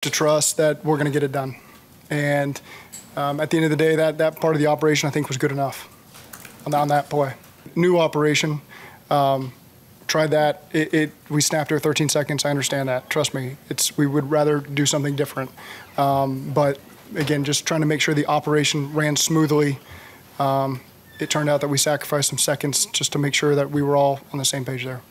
to trust that we're going to get it done. And um, at the end of the day, that, that part of the operation I think was good enough on, on that play. New operation, um, tried that. It, it we snapped her 13 seconds. I understand that. Trust me, it's we would rather do something different. Um, but again, just trying to make sure the operation ran smoothly. Um, it turned out that we sacrificed some seconds just to make sure that we were all on the same page there.